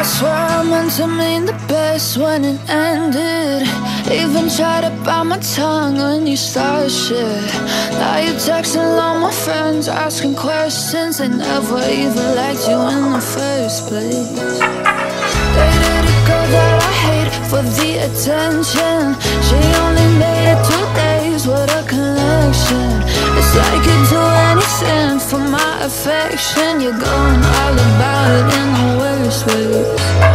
I swear I meant to mean the best when it ended. Even tried to bite my tongue when you started shit. Now you're texting all my friends asking questions. They never even liked you in the first place. Dated a girl that I hate for the attention. She only made it two days, what a connection. It's like you'd do anything for my affection. You're going all waves